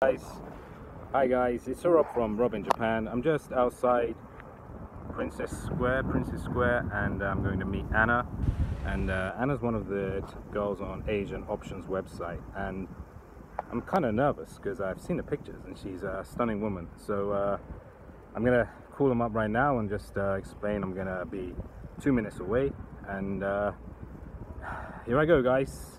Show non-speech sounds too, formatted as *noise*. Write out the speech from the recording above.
guys. Hi guys. It's Rob from Rob in Japan. I'm just outside Princess Square Princess Square and uh, I'm going to meet Anna. And uh, Anna's one of the girls on Asian Options website. And I'm kind of nervous because I've seen the pictures and she's a stunning woman. So uh, I'm gonna call them up right now and just uh, explain I'm gonna be two minutes away. And uh, *sighs* here I go guys.